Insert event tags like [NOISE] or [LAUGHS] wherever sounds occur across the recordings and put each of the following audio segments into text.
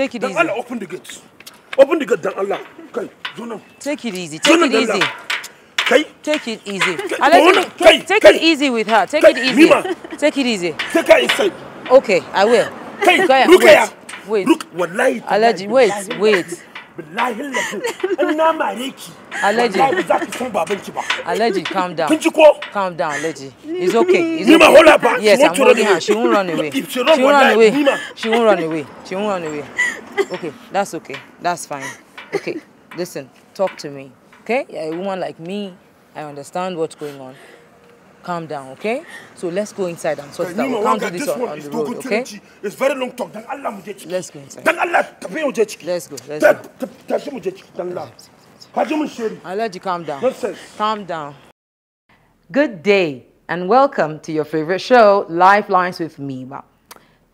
Take it easy. Allah open the gate. Open the gate dan Allah. Kai, zo nan. Take it easy. Take it easy. Kai, Take it easy. On. Kai, take it easy with her. Take it easy. Take it easy. take her inside. Okay, I will. Kai, Rukaya, wait. Look, wallahi. Alleged, wait, wait. Billahi lafi. In na mare ki. Alleged. Wallahi ba za ki san babanki ba. Alleged, calm down. Kin ji ko? Calm down, Alleged. It's okay. It's okay. Yes, I'm holding her. She won't run away. She won't run away. She won't run away. She won't run away. Okay, that's okay. That's fine. Okay, listen, talk to me. Okay? A woman like me. I understand what's going on. Calm down, okay? So let's go inside and sort it out. We can't do this this on, on the road, okay? It's very long talk. Dan Allah mu. Let's go inside. Dan Allah tafi mu. Let's go, let's go. ta- Tashi mu je ciki dan Allah. Ka ji mun shiri. I'll let you calm down. Nonsense. Calm down. Good day and welcome to your favorite show, Lifelines with Mima.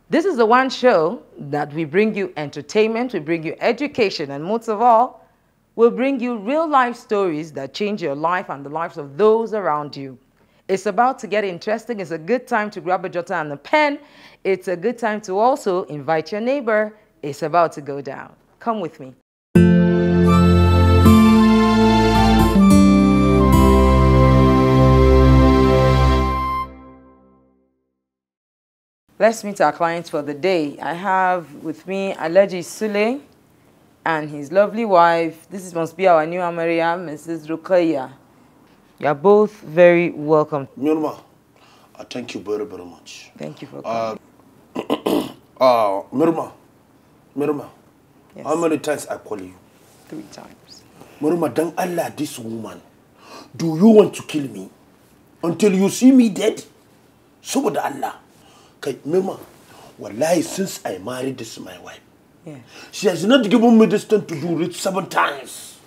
This is the one show that we bring you entertainment, we bring you education, and most of all, we'll bring you real life stories that change your life and the lives of those around you. It's about to get interesting. It's a good time to grab a jotter and a pen. It's a good time to also invite your neighbor. It's about to go down. Come with me. Let's meet our clients for the day. I have with me Aleji Sule and his lovely wife. This is, must be our new Amaria, Mrs. Rukaya. You're both very welcome. Mirma, I thank you very, very much. Thank you for coming. [CLEARS THROAT] Uh, Mirma, Mirma, Yes. how many times I call you? Three times. Mirma, dan Allah, this woman, do you want to kill me until you see me dead? Saboda Allah. Kai, Mirma, wallahi, since I married this my wife, Yeah. she has not given me this thing to do it seven times.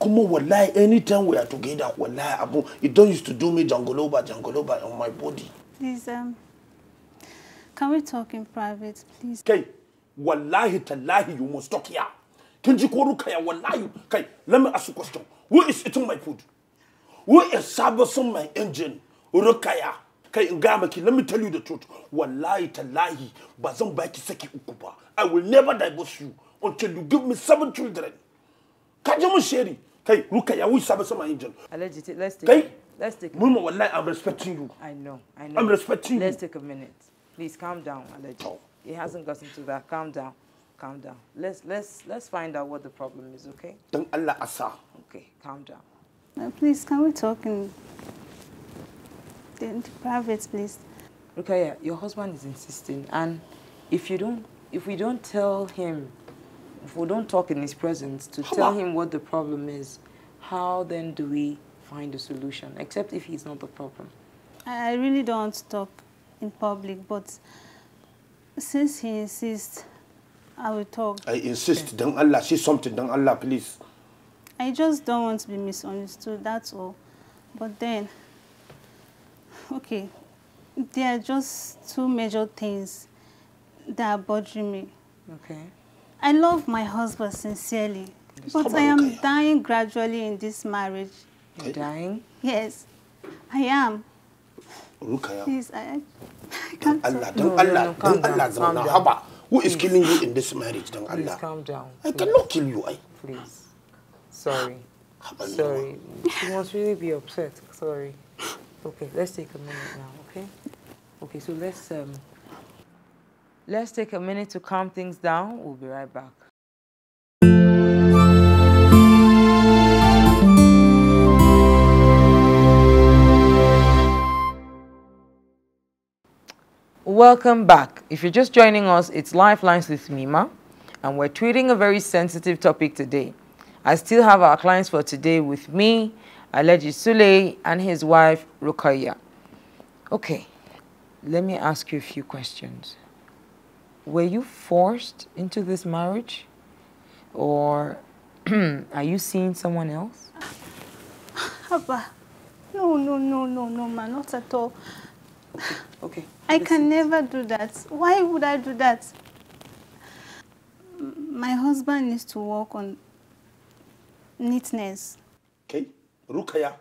Kuma wallahi, anytime we are together, wallahi, abu, it don't used to do me jangoloba, jangoloba on my body. Please, um, can we talk in private, please? kai wallahi tallahi you must talk here kin ji ko rukaya wallahi kai let me ask you a question who is eating my food who is servicing my engine rukaya kai in ga maki let me tell you the truth wallahi tallahi ba zan baki saki uku ba i will never divorce you until you give me seven children ka ji mun sheri kai who is servicing my engine Aleji, ta- let's take, kai let's take a wallahi i'm respecting you I know, I know. I'm respecting Let's you. take a minute. Please calm down, Aleji. Oh. It hasn't gotten to that. Calm down. Calm down. Let's let's let's find out what the problem is, okay? dan Allah asa Okay, calm down. Uh, please, can we talk in, in private, please? Rukaya, your husband is insisting, and if you don't, if we don't tell him, if we don't talk in his presence to tell him what the problem is, how then do we find a solution? Except if he's not the problem. I I really don't talk in public, but since he insists, I will talk. i insist Don't Allah say something don't Allah please I just don't want to be misunderstood, that's all. But then, okay, there are just two major things that are bothering me. Okay. I love my husband sincerely, but I am Rukaya. dying gradually in this marriage. You're dying. Yes, I am. rukaya Please, I, I dan can't Allah talk. dan No, no, Allah no, calm dan down, Allah calm down. haba who is killing you in this marriage dan Please Allah calm down. I cannot kill you I Please. Sorry. Sorry. She must really be upset. Sorry. Okay, let's take a minute now, okay? Okay, so let's um let's take a minute to calm things down. We'll be right back. Welcome back. If you're just joining us, it's Lifelines with Mima, and we're treating a very sensitive topic today. I still have our clients for today with me, Aleji Sule, and his wife, Rukaya. Okay, let me ask you a few questions. Were you forced into this marriage? Or [CLEARS THROAT] are you seeing someone else? Abba, no, no, no, no, no, ma, not at all. Okay. I can never do that. Why would I do that? My husband needs to work on neatness. kai rukaya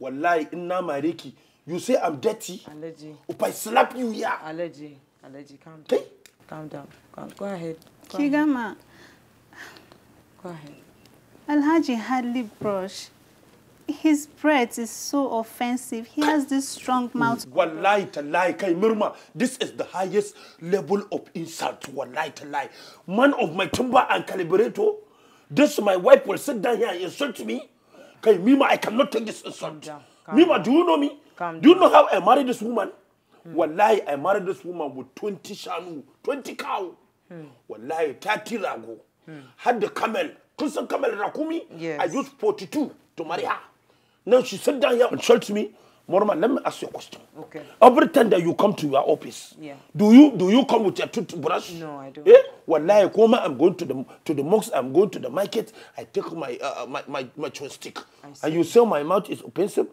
wallahi in na mare ki You say I'm dirty. Allergy. If I slap you here, Allergy. Allergy. Calm down. Okay. Calm down. Go ahead. Go ahead. Kigama, Go ahead. Alhaji hardly brush. His breath is so offensive. He has this strong mouth. wallahi tallahi kai murma this is the highest level of insult wallahi tallahi man of my timber and calibrator this my wife will sit down here and insult me kai mima i cannot take this insult down, calm mima do you know me Calm do you know how i married this woman wallahi i married this woman with 20 shanu 20 cow wallahi 30 rago had the camel kun san camel rakumi Yes. i used 42 to marry her now she sit down here and insult me Morma, let me ask you a question. Okay. Every time that you come to your office, Yeah. do you do you come with your toothbrush? No, I don't. Eh? Wallahi, Koma, I'm going to the to the mosque, I'm going to the market, I take my uh, my my, my chewing stick. And you say my mouth is offensive?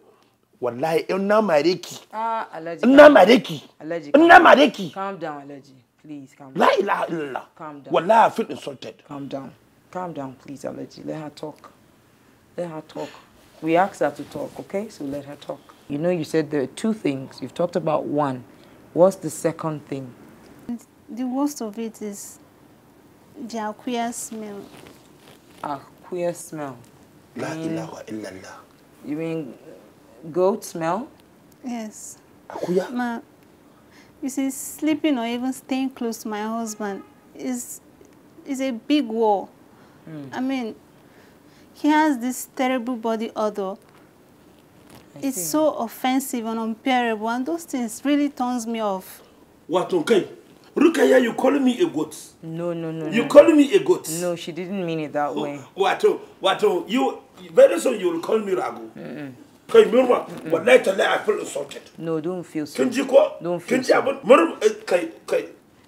Wallahi, ina mareki. Ah, alaji. Ina calm mareki. Alaji. Ina calm down. mareki. Calm down, alaji. Please calm down. La ilaha illallah. Calm down. Wallahi, I feel insulted. Calm down. Calm down, please, alaji. Let her talk. Let her talk. We asked her to talk, okay? So let her talk. You know, you said there are two things. You've talked about one. What's the second thing? The worst of it is the akuya smell. Ah, queer smell. La ilaha illallah. You mean goat smell? Yes. Akuya. Ma, you see, sleeping or even staying close to my husband is is a big war. I mean, he has this terrible body odor. I It's see. so offensive and unbearable, and those things really turns me off. What, kai. Rukaya, you calling me a goat? No, no, no. You no. calling me a goat? No, she didn't mean it that way. Wato, wato, you very soon you will call me Ragu. Kai murma, wallahi tallahi I feel insulted. No, don't feel so. Kin ji ko? Don't feel Kin ji so. abin murma eh, kai kai.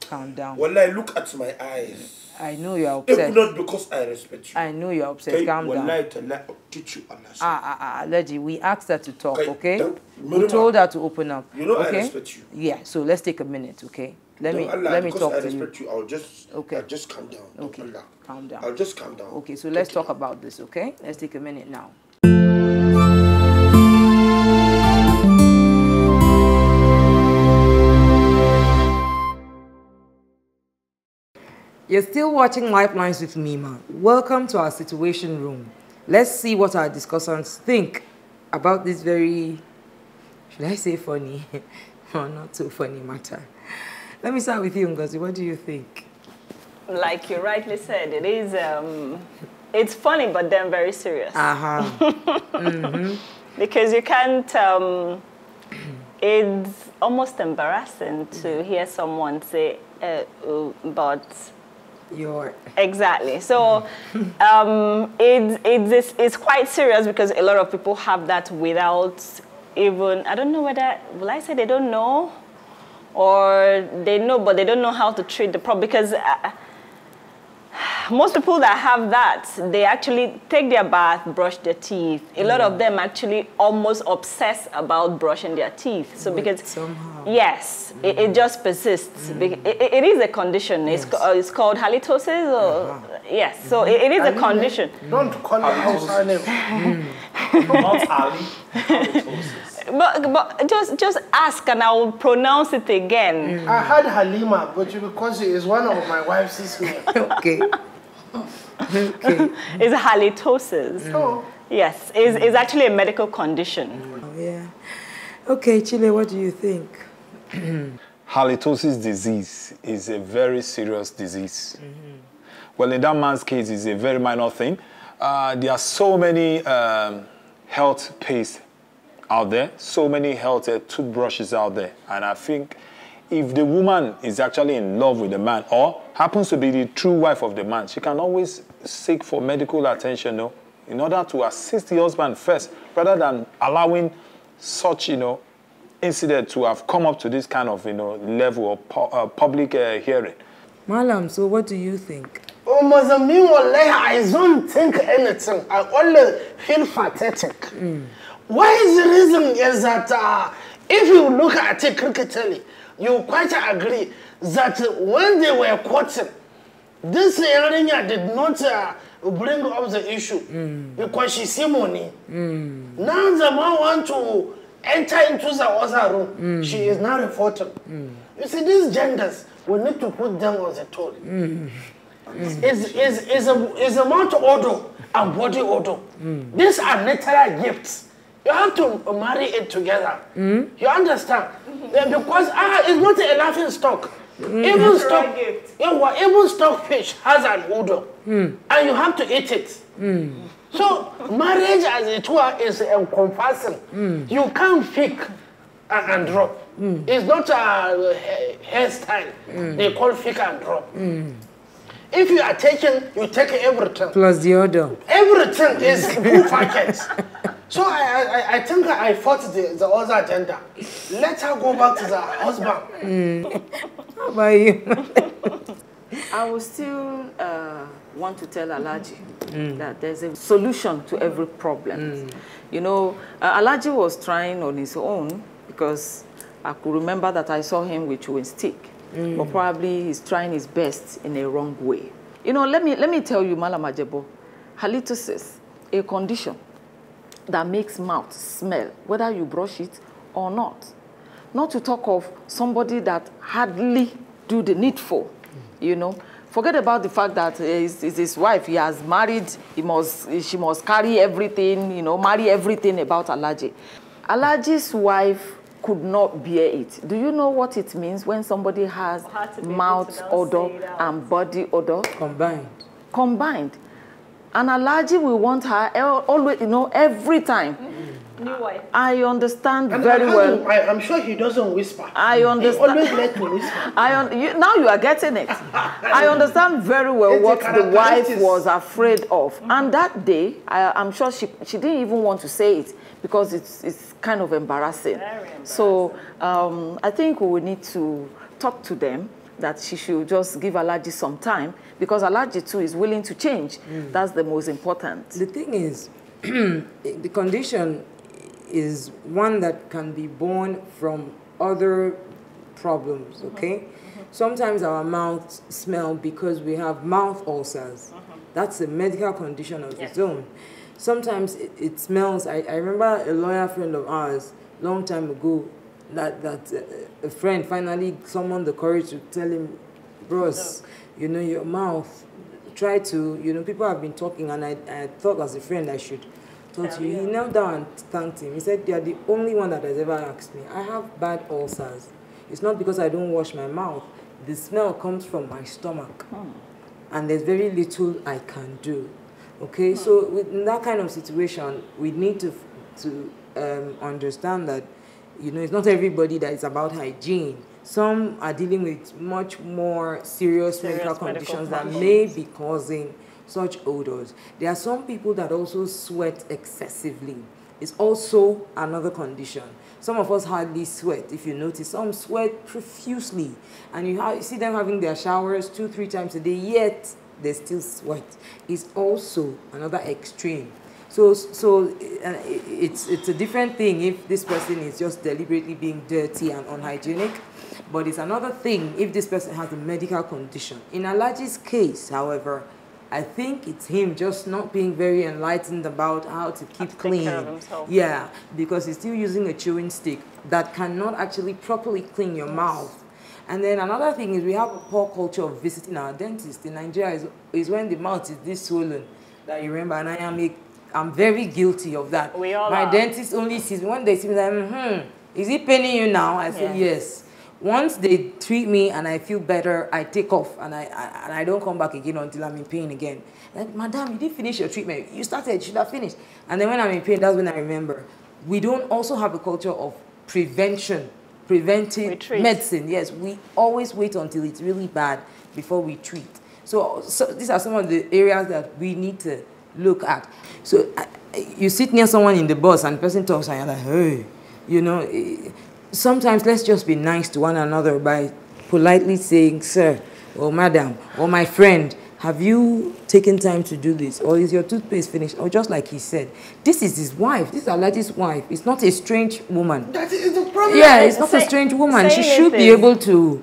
Calm down. Wallahi look at my eyes. I know you're upset. If not because I respect you. I know you're upset. Kai Calm down. wallahi tallahi I'll teach you Allah. Ah, ah, ah, Alaji, we asked her to talk, Okay, okay? We told her to open up. You know I respect you. Yeah, so let's take a minute, okay? Let me Allah, let me talk I to you. you. I'll just Okay. I'll just calm down. Don't Okay, Allah. calm down. I'll just calm down. Okay, so let's it talk about this, okay? Let's take a minute now. You're still watching Lifelines with Mima. Welcome to our situation room. Let's see what our discussants think about this very, should I say funny [LAUGHS] or not so funny matter. Let me start with you, Ngozi. What do you think? like you rightly said, it is. Um, it's funny, but then very serious Uh-huh. [LAUGHS] because you can't. Um, it's almost embarrassing to hear someone say, uh, oh, "But Your Exactly. So um, it's, it's, it's quite serious because a lot of people have that without even, I don't know whether, will I say they don't know? Or they know, but they don't know how to treat the problem because uh, most people that have that, they actually take their bath, brush their teeth. A lot of them actually almost obsess about brushing their teeth. So But because somehow- yes, it, it just persists. Be- It, it is a condition. It's, Yes. ca- uh, it's called halitosis. Or yes, so it, it is a condition. Don't call it Hausa [LAUGHS] name. Not Ali. But, but just just ask and I will pronounce it again. I had Halima, but because it is one of my wife's name. [LAUGHS] okay. okay. [LAUGHS] It's halitosis. Oh, Yes, it's, it's actually a medical condition. Oh, yeah. Okay, Chile, what do you think? [CLEARS THROAT] halitosis disease is a very serious disease. Well, in that man's case, it's a very minor thing. Uh, there are so many um, health pastes out there, so many health uh, toothbrushes out there, and I think if the woman is actually in love with the man or happens to be the true wife of the man, she can always seek for medical attention, no, in order to assist the husband first, rather than allowing such, you know, incident to have come up to this kind of, you know, level of pu- uh, public uh, hearing. Malam, so what do you think? oh Mozambique, wallahi, I don't think anything. I only feel pathetic. Why is the reason is that uh, if you look at it critically, you quite agree that when they were quoting, this area did not uh, bring up the issue because she see money. Hmm. Now the man want to enter into the other room. Hmm. She is now reporting. Hmm. You see, these genders, we need to put them on the toll. Is is is a is a mouth odor and body odor. These are natural gifts. You have to marry it together. You understand? Mm-hmm. Yeah, because ah, it's not a laughing stock. Mm. Even Natural stock, yeah, well, even stockfish has an odor, mm. and you have to eat it. Mm. So marriage as it were is a encompassing. You can't pick and, drop. It's not a ha- hairstyle. They call pick and drop. If you are taking, you take everything. Plus the other. Everything is [LAUGHS] full package. So I, I, I- I think I fought the, the other agenda. Let her go back to the husband. How about you? [LAUGHS] I will still uh, want to tell Alaji that there's a solution to every problem. You know, uh, Alaji was trying on his own because I could remember that I saw him with chewing stick, but probably he's trying his best in a wrong way. You know, let me let me tell you, Malam Ajebo, halitosis, a condition that makes mouth smell, whether you brush it or not. Not to talk of somebody that hardly do the needful, you know. Forget about the fact that eh, it's, it's his wife. He has married. He must. She must carry everything. You know, marry everything about Alaji. Alaji's wife could not bear it. Do you know what it means when somebody has For her to be able mouth odor say it out. and body odor? Combined. combined. And Alaji will want her el- always, you know, every time. New wife. I understand And very I, well. I, I'm sure he doesn't whisper. I He understand. always let me whisper. [LAUGHS] I un- you, now you are getting it. [LAUGHS] I understand very well It's what the wife was afraid of. And that day, I, I'm sure she, she didn't even want to say it because it's, it's kind of embarrassing. Very So um, I think we will need to talk to them that she should just give Alaji some time because Alaji too is willing to change. Mm. That's the most important. The thing is, [CLEARS THROAT] the condition is one that can be born from other problems, uh-huh. okay? Uh-huh. Sometimes our mouths smell because we have mouth ulcers. Uh-huh. That's a medical condition of its own. Sometimes it, it smells. I, I remember a lawyer friend of ours, long time ago, that, that uh, a friend finally summoned the courage to tell him, bros, you know, your mouth, try to, you know, people have been talking, and I, I thought as a friend I should talk to you. He knelt down and thanked him. He said, You are the only one that has ever asked me. I have bad ulcers. It's not because I don't wash my mouth, the smell comes from my stomach. And there's very little I can do. Okay, so with, in that kind of situation, we need to, to um, understand that you know, it's not everybody that is about hygiene. Some are dealing with much more serious, Serious medical medical conditions that may be causing such odors. There are some people that also sweat excessively. It's also another condition. Some of us hardly sweat, if you notice. Some sweat profusely. And you, ha- you see them having their showers two, three times a day, yet they still sweat. It's also another extreme. So, so uh, it's, it's a different thing if this person is just deliberately being dirty and unhygienic. But it's another thing if this person has a medical condition. In Alaji's case, however, I think it's him just not being very enlightened about how to keep clean. Yeah, because he's still using a chewing stick that cannot actually properly clean your mouth. And then another thing is we have a poor culture of visiting our dentist. In Nigeria is, is when the mouth is this swollen that you remember, and I am a, I'm very guilty of that. We all My are. dentist only sees me when they see me, like, hmm, is it paining you now? I say yes. Once they treat me and I feel better, I take off and I, I and I don't come back again until I'm in pain again. Like, madam, you didn't finish your treatment. You started, you should have finished. And then when I'm in pain, that's when I remember. We don't also have a culture of prevention, We preventive medicine. Yes, we always wait until it's really bad before we treat. So, so these are some of the areas that we need to look at. So you sit near someone in the bus and the person talks and you're like, hey, you know, eh, sometimes let's just be nice to one another by politely saying, sir, or madam, or my friend, have you taken time to do this? Or is your toothpaste finished? Or just like he said, this is his wife. This is Alaji's wife. It's not a strange woman. That is the problem. Yeah, it's not a strange woman. She saying should be able to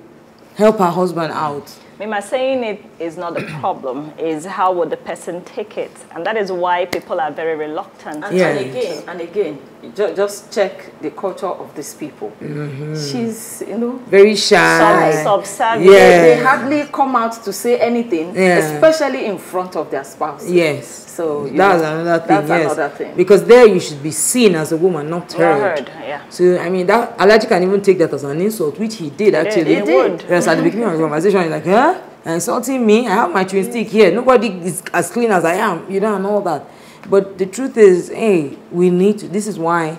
help her husband out. Mima saying it is not the problem, is how would the person take it? And that is why people are very reluctant. And, Yeah. and again, and again, ju- just check the culture of these people. Mm-hmm. She's, you know, Very shy. Sub- subservient. Yeah. they, they hardly come out to say anything, Yeah. especially in front of their spouse. Yes. So, that's know, another thing. that's yes. another thing. Because there you should be seen as a woman, not Not heard. heard, yeah. So I mean that Alaji can even take that as an insult, which he did actually. he would. Yes, at the beginning of the conversation, he's like, huh? Insulting me? I have my chewing stick here. Nobody is as clean as I am, you know, and all that. But the truth is, hey, we need to this is why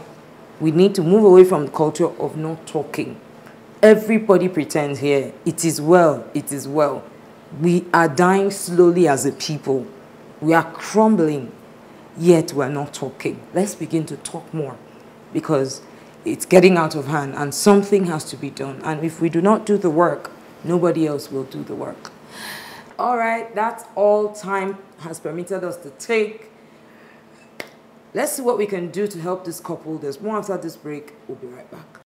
we need to move away from the culture of not talking. Everybody pretends here. It is well, it is well. We are dying slowly as a people. We are crumbling, yet we're not talking. Let's begin to talk more because it's getting out of hand and something has to be done. And if we do not do the work, nobody else will do the work. All right, that's all time has permitted us to take. Let's see what we can do to help this couple. There's more after this break. We'll be right back.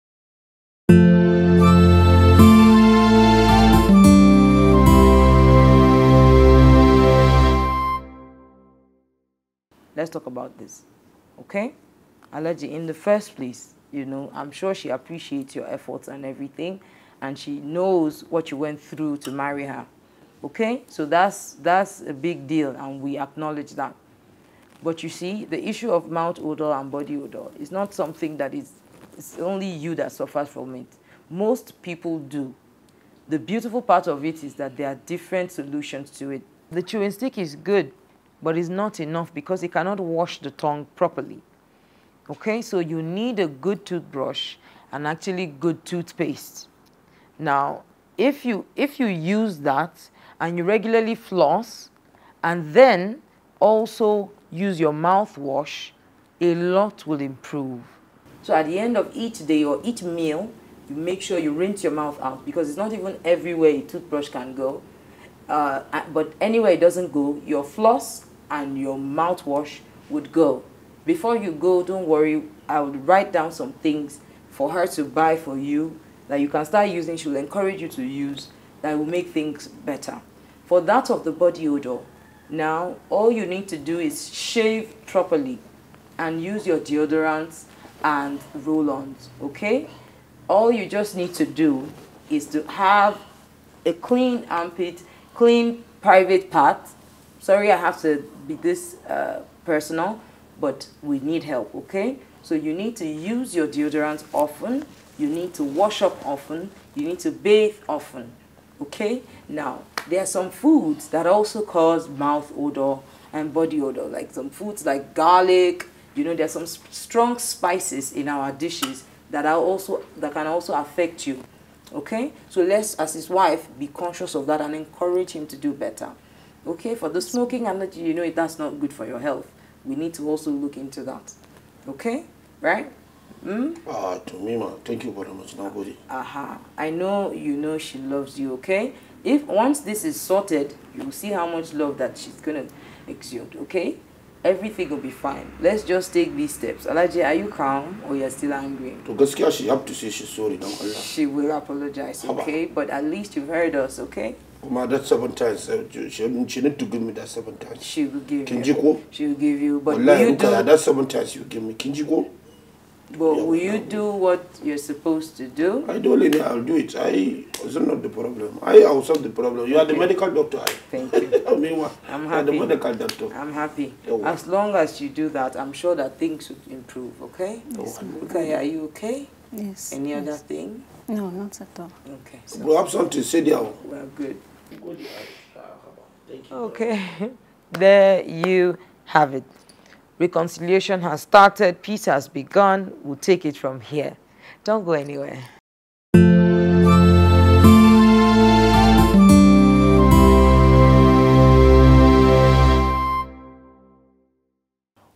Let's talk about this, okay? Alaji, in the first place, you know, I'm sure she appreciates your efforts and everything, and she knows what you went through to marry her, okay? So that's that's a big deal, and we acknowledge that. But you see, the issue of mouth odor and body odor is not something that is it's only you that suffers from it. Most people do. The beautiful part of it is that there are different solutions to it. The chewing stick is good, but it's not enough because it cannot wash the tongue properly. Okay, so you need a good toothbrush and actually good toothpaste. Now, if you if you use that and you regularly floss and then also use your mouthwash, a lot will improve. So at the end of each day or each meal, you make sure you rinse your mouth out because it's not even everywhere a toothbrush can go. Uh, but anywhere it doesn't go, your floss and your mouthwash would go. Before you go, don't worry, I would write down some things for her to buy for you that you can start using. She will encourage you to use that will make things better. For that of the body odor, now all you need to do is shave properly and use your deodorants and roll-ons, okay? All you just need to do is to have a clean armpit, clean private part. Sorry, I have to be this uh, personal, but we need help, okay? So you need to use your deodorant often. You need to wash up often. You need to bathe often, okay? Now, there are some foods that also cause mouth odor and body odor, like some foods like garlic. You know, there's some s- strong spices in our dishes that are also that can also affect you. Okay, so let's, as his wife, be conscious of that and encourage him to do better. Okay, for the smoking alaji, you know it that's not good for your health. We need to also look into that. Okay, right? Mm? Ah, to me, man. Thank you very much. Nobody. Aha. I know you know she loves you, okay? If once this is sorted, you will see how much love that she's gonna exude, okay? Everything will be fine. Let's just take these steps. Alaji, are you calm or you're still angry? To gaskiya she have to say she's sorry don Allah. She will apologize, okay? But at least you've heard us, okay? Kuma that seven times. eh, She, she need to give me that seven times. She will give Kin you. She will give you. But Wallahi, you do? that seven times you give me. Kin ji ko? But Yeah, will you well, do what you're supposed to do? I don't know. I'll do it. I it's not the problem. I will solve the problem. You are the medical doctor. I. Thank [LAUGHS] you. I mean, I'm You are the happy. medical doctor. I'm happy. You're. As long as you do that, I'm sure that things would improve, okay? Okay, are you okay? Yes. Any yes. other thing? No, not at all. Okay, so Bro, have something to say there. we're good. Okay, [LAUGHS] there you have it. Reconciliation has started, peace has begun. We'll take it from here. Don't go anywhere.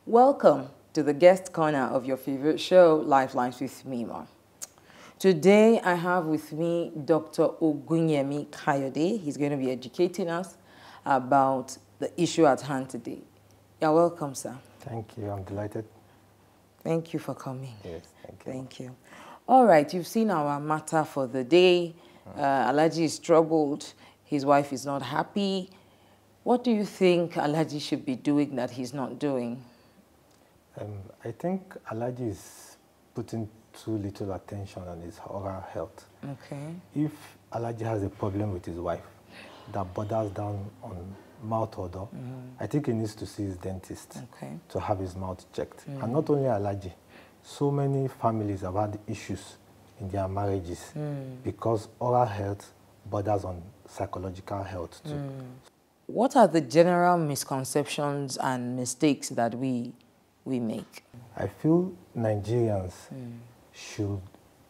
Welcome to the guest corner of your favorite show, Lifelines with Mima. Today I have with me Dr. Ogunyemi Kayode. He's going to be educating us about the issue at hand today. You're welcome, sir. Thank you. I'm delighted. Thank you for coming. Yes, thank you. Thank you. All right, you've seen our matter for the day. Uh, Alaji is troubled. his wife is not happy. What do you think Alaji should be doing that he's not doing? Um, I think Alaji is putting too little attention on his oral health. Okay. If Alaji has a problem with his wife that borders down on mouth odor, I think he needs to see his dentist Okay. to have his mouth checked. And not only allergy, so many families have had issues in their marriages because oral health borders on psychological health too. What are the general misconceptions and mistakes that we we make? I feel Nigerians should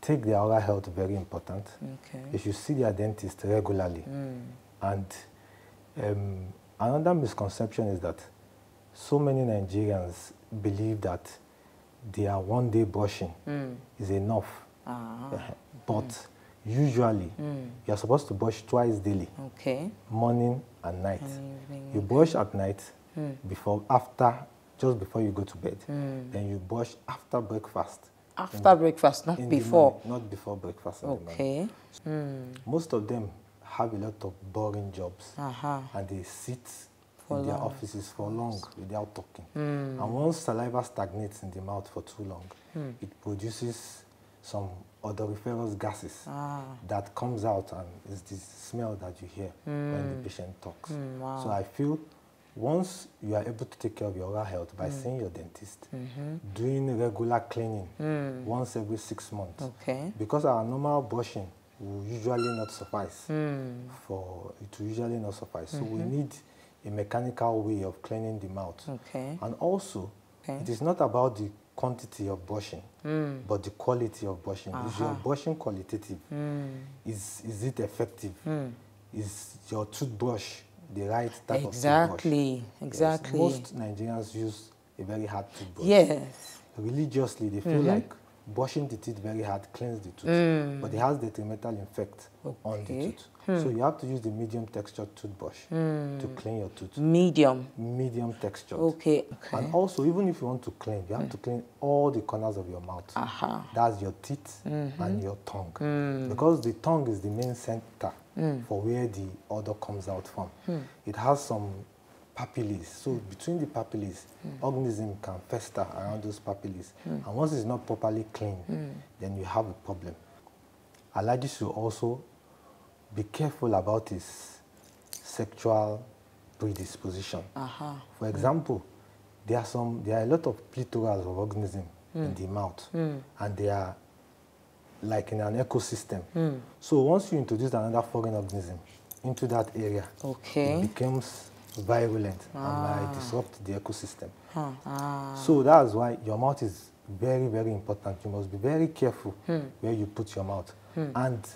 take their oral health very important. Okay. They should see their dentist regularly. And um, another misconception is that so many Nigerians believe that their one day brushing is enough. Ah, Uh, [LAUGHS] But usually, you're supposed to brush twice daily, okay. morning and night. Evening, You brush at night before, after, just before you go to bed. Then you brush after breakfast. After breakfast, not in before. morning, not before breakfast. in. Okay. Most of them have a lot of boring jobs Uh-huh. and they sit For in their long. offices for long without talking. And once saliva stagnates in the mouth for too long, it produces some odoriferous gases Ah. that comes out and is the smell that you hear when the patient talks. wow. So I feel once you are able to take care of your oral health by seeing your dentist, doing regular cleaning once every six months, Okay. because our normal brushing will usually not suffice for it will usually not suffice. So we need a mechanical way of cleaning the mouth. Okay. and also Okay. it is not about the quantity of brushing but the quality of brushing. Is your brushing qualitative is is it effective? Is your toothbrush the right type Exactly. of toothbrush? Yes, Exactly. most nigerians use a very hard toothbrush. Yes. religiously they feel like brushing the teeth very hard cleans the tooth. Mm. But it has detrimental effect on the Okay. tooth. Hmm. So you have to use the medium textured toothbrush to hmm. clean your tooth. Medium. medium textured. Okay. Okay. and also even if you want to clean you have to hmm. clean all the corners of your mouth. Aha. that's your teeth mm-hmm. and your tongue. Because the tongue is the main center for where the odor comes out from. It has some papillae so hmm. between the papillae hmm. organism can fester around those papillae hmm. and once it's not properly cleaned then you have a problem. Alaji should also be careful about his sexual predisposition. Aha. for example, there are some there are a lot of clitorals of organism in the mouth, and they are like in an ecosystem. So once you introduce another foreign organism into that area, Okay. it becomes virulent and uh, ah. might disrupt the ecosystem. Huh. Ah. So that's why your mouth is very, very important. You must be very careful hmm. where you put your mouth. Hmm. And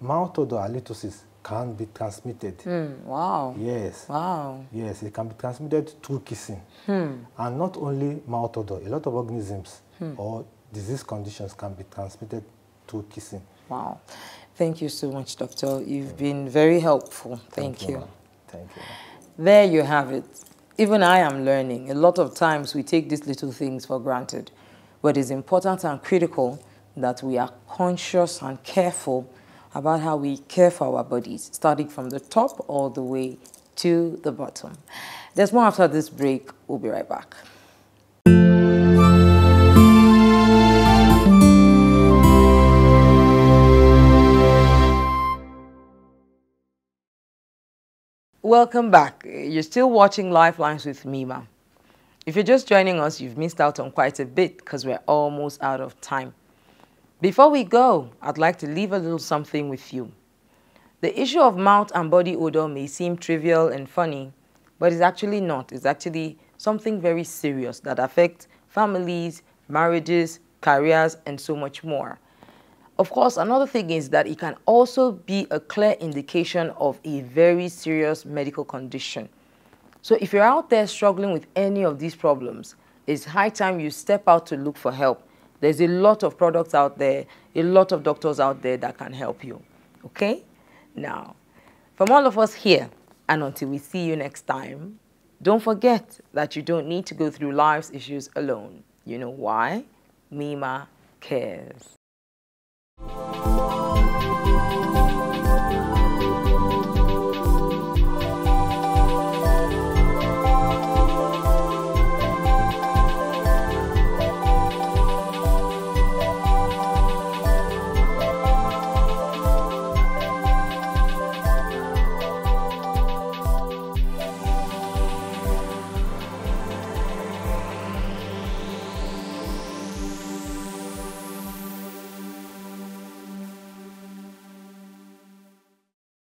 mouth odor halitosis can be transmitted. Hmm. Wow. Yes. Wow. Yes, it can be transmitted through kissing. Hmm. And not only mouth odor, a lot of organisms or disease conditions can be transmitted through kissing. Wow. Thank you so much, Doctor. You've been very helpful. Thank, you. ma'am. Thank you. There you have it. Even I am learning. A lot of times we take these little things for granted, but it's important and critical that we are conscious and careful about how we care for our bodies, starting from the top all the way to the bottom. There's more after this break. We'll be right back. Welcome back. You're still watching Lifelines with Mima. If you're just joining us, you've missed out on quite a bit because we're almost out of time. Before we go, I'd like to leave a little something with you. The issue of mouth and body odor may seem trivial and funny, but it's actually not. It's actually something very serious that affects families, marriages, careers, and so much more. Of course, another thing is that it can also be a clear indication of a very serious medical condition. So if you're out there struggling with any of these problems, it's high time you step out to look for help. There's a lot of products out there, a lot of doctors out there that can help you. Okay? Now, from all of us here, and until we see you next time, don't forget that you don't need to go through life's issues alone. You know why? Mima cares.